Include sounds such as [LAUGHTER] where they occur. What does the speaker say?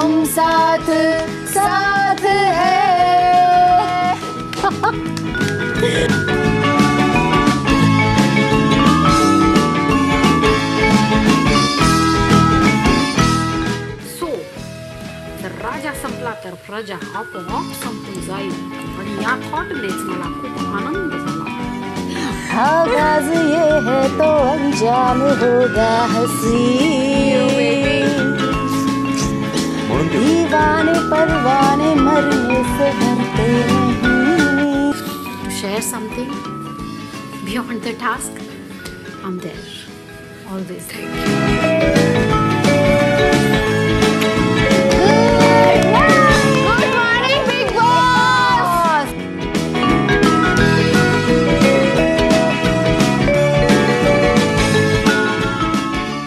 हम साथ साथ है। [LAUGHS] संपला तर प्रजा आपोआप संपून जाईल आणि या मला खूप आनंद झाला. आगाज़ ये है तो अंजाम होगा हसी. परवाने मरने से डरते share something beyond the task I am there always thank you